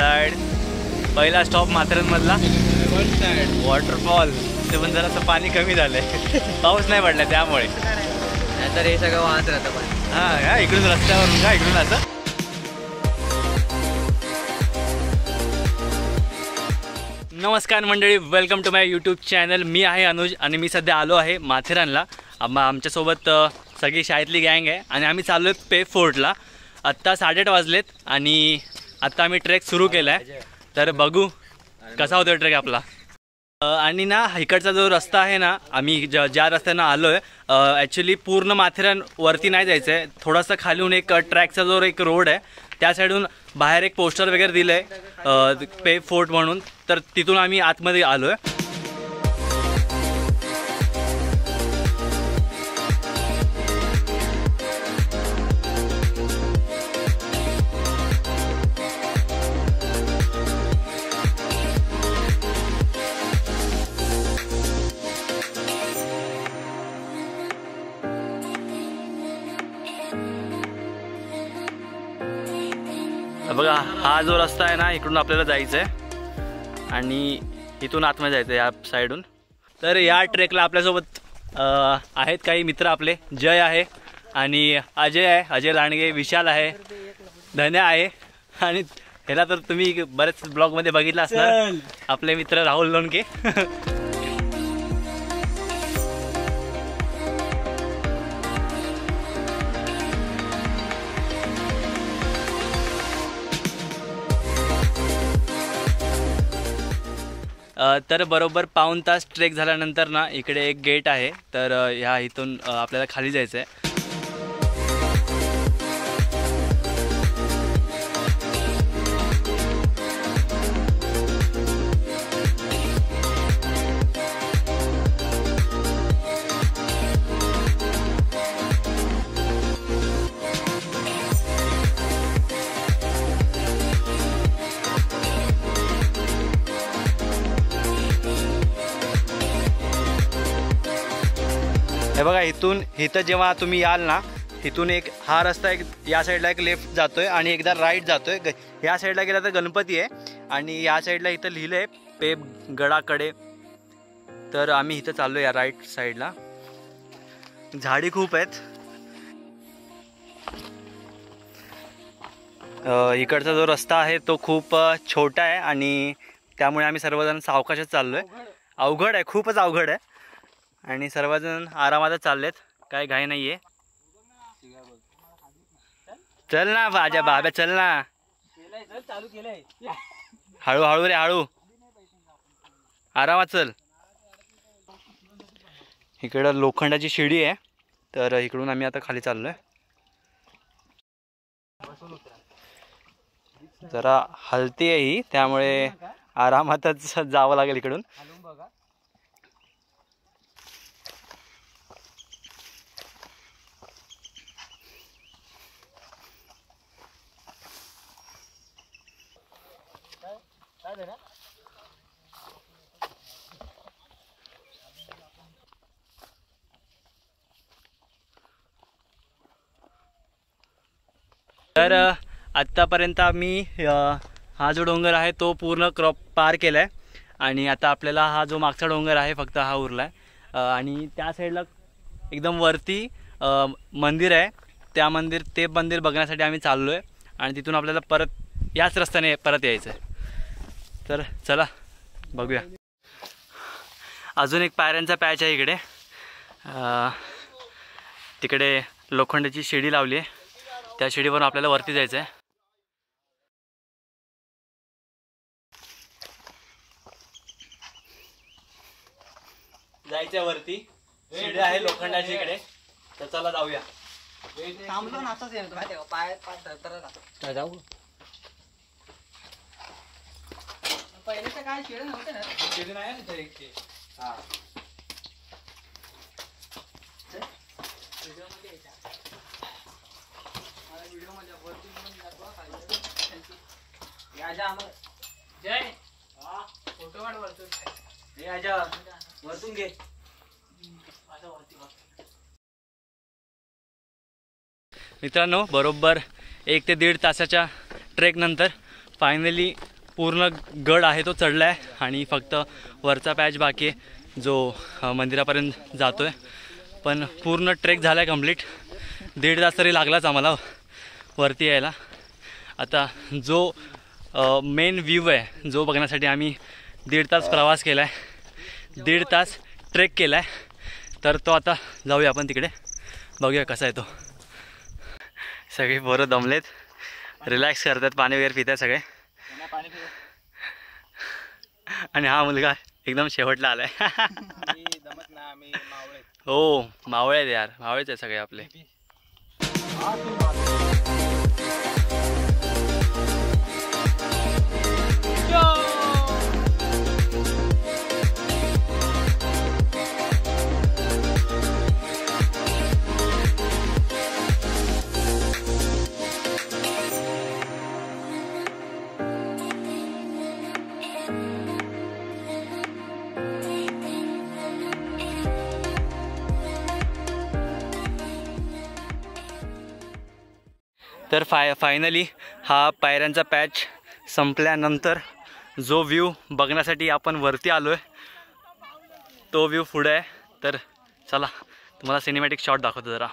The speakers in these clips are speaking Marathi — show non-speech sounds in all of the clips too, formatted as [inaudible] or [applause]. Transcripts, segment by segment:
पहिला स्टॉप माथेरानमधला. वॉटरफॉल ते पण जरासं पाणी कमी झालंय. [laughs] पाऊस नाही पडला त्यामुळे. नाहीतर हे सगळं वाहत राहतं पण. हा इकडून रस्त्यावरून का इकडून असं. नमस्कार मंडळी welcome to my YouTube channel मी आहे अनुज आणि मी सध्या आलो आहे माथेरानला. आम आमच्यासोबत सगळी शाळेतली गँग आहे. आणि आम्ही चाललो आहे पे फोर्टला आत्ता साडेआठ वाजलेत आणि आत्ता आम्ही ट्रेक सुरू केला आहे तर बघू कसा होतो ट्रेक आपला. आणि ना इकडचा जो रस्ता आहे ना आम्ही ज ज्या रस्त्यानं आलो आहे ॲक्च्युली पूर्ण माथेरान वरती नाही जायचं आहे थोडासा खालून एक ट्रॅकचा जो एक रोड आहे त्या साईडून बाहेर एक पोस्टर वगैरे दिलं आहे पे फोर्ट म्हणून. तर तिथून आम्ही आतमध्ये आलो आहे बघा हा जो रस्ता आहे ना इकडून आपल्याला जायचं आहे आणि इथून आतमध्ये जायचं आहे या साईडून तर या ट्रेकला आपल्यासोबत आहेत काही मित्र आपले. जय आहे आणि अजय आहे. अजय लांडगे विशाल आहे. धन्या आहे. आणि ह्याला तर तुम्ही बरेच ब्लॉगमध्ये बघितलं असणार. आपले मित्र राहुल लोणके. [laughs] तर बरोबर पाऊण तास ट्रेक झाल्यानंतर ना इकडे एक गेट आहे. तर ह्या इथून आपल्याला खाली जायचं आहे हे बघा इथून इथं जेव्हा तुम्ही याल ना इथून एक हा रस्ता एक या साईडला एक लेफ्ट जातोय आणि एकदा राईट जातोय. ग- या साईडला गेला तर गणपती आहे. आणि या साईडला इथं लिहिलं आहे पे गडाकडे. तर आम्ही इथं चाललो या राईट साईडला झाडी खूप आहेत. इकडचा जो रस्ता आहे तो खूप छोटा आहे आणि त्यामुळे आम्ही सर्वजण सावकाशच चाललो आहे अवघड आहे खूपच अवघड आहे. आणि सर्वजण आरामातच चाललेत. काय घाई नाही आहे चल ना माझ्या बाब्या चल ना. हळूहळू हळू हळू रे हळू. आरामात चल. इकडं लोखंडाची शिडी आहे तर इकडून आम्ही आता खाली चाललोय. जरा हलती आहे ही त्यामुळे आरामातच जावं लागेल इकडून हलवून बघा काय झालं तर आत्तापर्यंत आम्ही हा जो डोंगर आहे तो पूर्ण क्रॉप पार केला आहे आणि आता आपल्याला हा जो मागचा डोंगर आहे फक्त हा उरला आहे आणि त्या साईडला एकदम वरती मंदिर आहे. त्या मंदिर ते मंदिर बघण्यासाठी आम्ही चाललो आहे आणि तिथून आपल्याला परत याच रस्त्याने परत यायचं आहे तर चला बघूया अजून एक पायऱ्यांचा पॅच आहे इकडे तिकडे लोखंडाची शिडी लावली आहे त्या शिडीवरून आपल्याला वरती जायचं आहे जायचं वरती शिडी आहे लोखंडाची इकडे तर चला जाऊया थांबलो ना असंच माहिती पाय पाय जाऊ पहिले तर काय शिळ नव्हते ना. शिडी नाही एक ती. हा. जय. फोटो काढ वरतून. हे आजा, वरतून घे. मित्रांनो बरोबर एक ते दीड तासाच्या ट्रेकनंतर फायनली पूर्ण गड आहे तो चढला आहे आणि फक्त वरचा पॅच बाकी आहे जो मंदिरापर्यंत जातो आहे पण पूर्ण ट्रेक झाला आहे कंप्लीट. दीड तास तरी लागलाच आम्हाला वरती यायला. आता जो मेन व्ह्यू आहे जो बघण्यासाठी आम्ही दीड तास प्रवास केला आहे दीड तास ट्रेक केला आहे तर तो आता जाऊया आपण तिकडे. बघूया कसा आहे तो. सगळे बरं दमलेत. रिलॅक्स करतात पाणी वगैरे पितात सगळे. आणि हा मुलगा एकदम शेवटला आलाय. हो मावळे आहेत यार. मावळेच आहे सगळे आपले. तर फाय फायनली हा पायऱ्यांचा पॅच संपल्यानंतर जो व्ह्यू बघण्यासाठी आपण वरती आलो आहे तो व्ह्यू पुढे आहे. तर चला तुम्हाला सिनेमॅटिक शॉट दाखवतो जरा.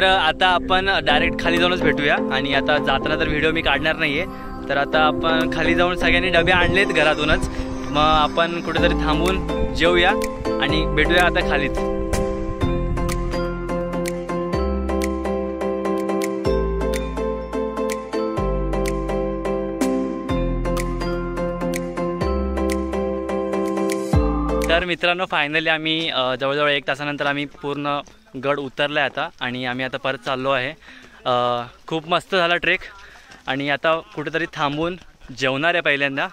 तर आता आपण डायरेक्ट खाली जाऊनच भेटूया. आणि आता जाताना तर व्हिडिओ मी काढणार नाहीये. तर आता आपण खाली जाऊन सगळ्यांनी डबे आणलेत घरातूनच. मग आपण कुठेतरी थांबून जेवूया आणि भेटूया आता खालीच. तर मित्रांनो फायनली आम्ही जवळजवळ एक तासानंतर आम्ही पूर्ण गड उतरला आहे आता आणि आम्ही आता परत चाललो आहे. खूप मस्त झाला ट्रेक आणि आता कुठेतरी थांबून जेवणार आहे पहिल्यांदा.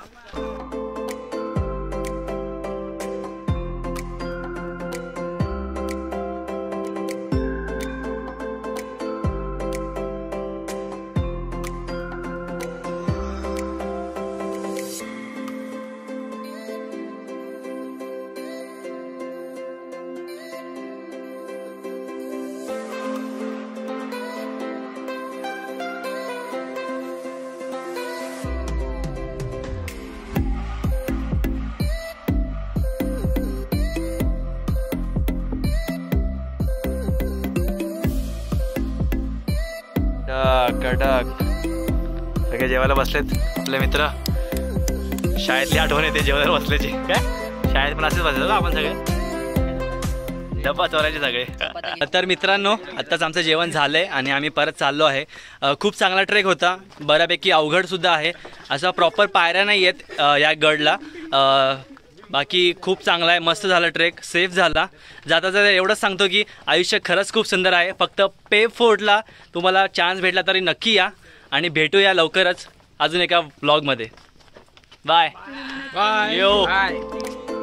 कडक. कडक सगळे जेवायला बसलेत. आपले मित्र. शाळेतली आठवण येते जेवायला बसल्याची. काय? शाळेत पण असेच बसलेलो आपण सगळे. डब्बा चोरायचे सगळे. तर मित्रांनो आत्ताच आमचं जेवण झालंय आणि आम्ही परत चाललो आहे. खूप चांगला ट्रेक होता. बऱ्यापैकी अवघड सुद्धा आहे. असा प्रॉपर पायऱ्या नाही आहेत या गडला. बाकी खूप चांगला आहे मस्त झाला ट्रेक सेफ झाला. जाता जाता एवढंच सांगतो की आयुष्य खरंच खूप सुंदर आहे. फक्त पे फोर्टला तुम्हाला चान्स भेटला तरी नक्की या आणि भेटूया लवकरच अजून एका ब्लॉगमध्ये बाय बाय यो. बाय